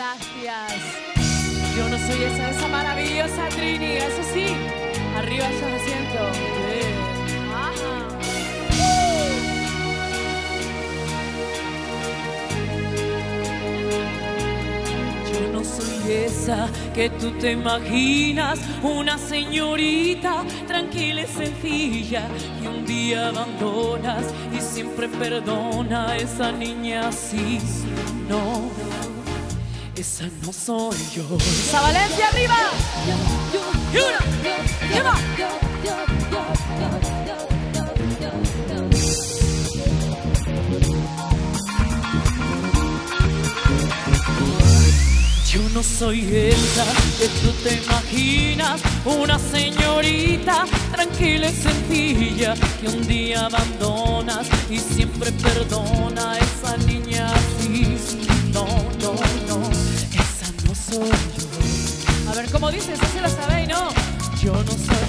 Gracias. Yo no soy esa, esa maravillosa Trini, eso sí. Arriba esos asientos. Yeah. Ajá. Yo no soy esa que tú te imaginas, una señorita tranquila y sencilla, y un día abandonas y siempre perdona a esa niña así. No, esa no soy yo. ¡Esa Valencia arriba! Y una. Yo no soy esa que tú te imaginas, una señorita tranquila y sencilla que un día abandonas y siempre perdona a esa niña así. Yo no soy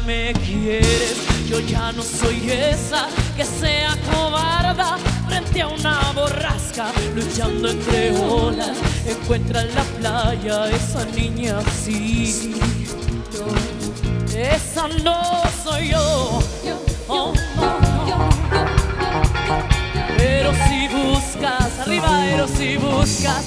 Me quieres, yo ya no soy esa que sea cobarda frente a una borrasca, luchando entre olas. Encuentra en la playa esa niña así. Esa no soy yo. Oh. Pero si buscas, arriba, pero si buscas